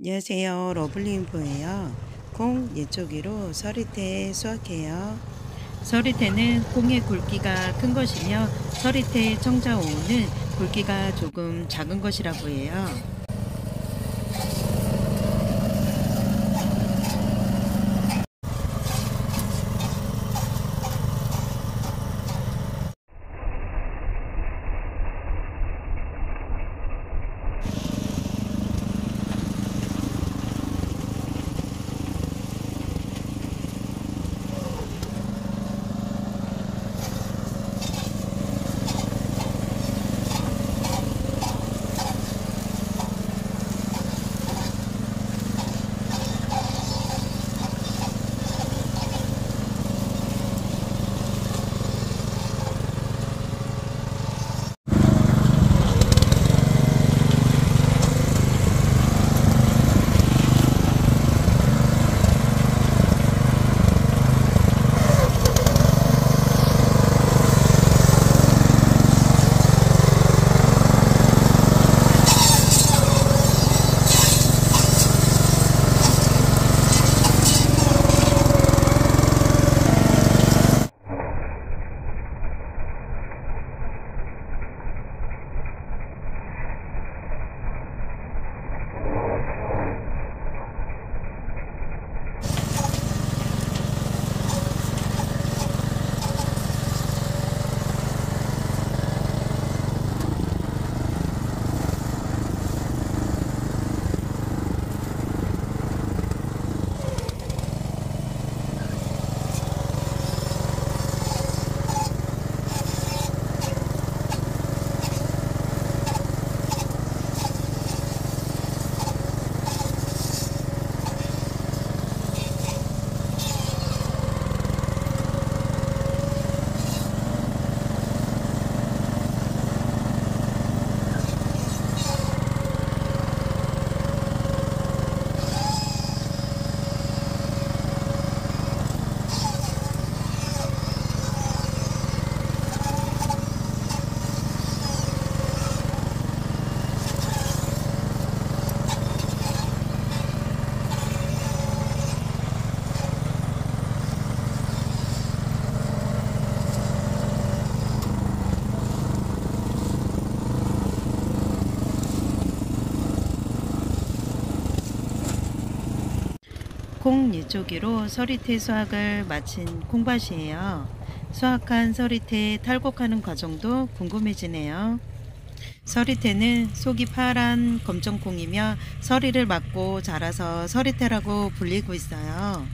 안녕하세요. 러블리인포예요. 콩 예초기로 서리태 수확해요. 서리태는 콩의 굵기가 큰 것이며 서리태 청자오는 굵기가 조금 작은 것이라고 해요. 콩 예초기로 서리태 수확을 마친 콩밭이에요. 수확한 서리태 탈곡하는 과정도 궁금해지네요. 서리태는 속이 파란 검정콩이며 서리를 맞고 자라서 서리태라고 불리고 있어요.